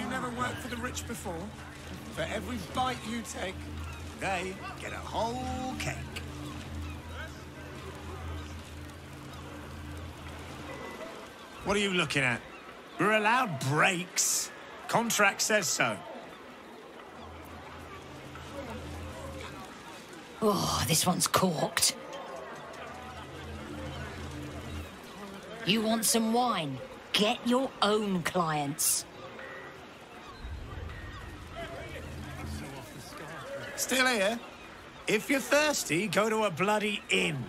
You never worked for the rich before? For every bite you take, they get a whole cake. What are you looking at? We're allowed breaks. Contract says so. Oh, this one's corked. You want some wine? Get your own clients. Still here? If you're thirsty, go to a bloody inn.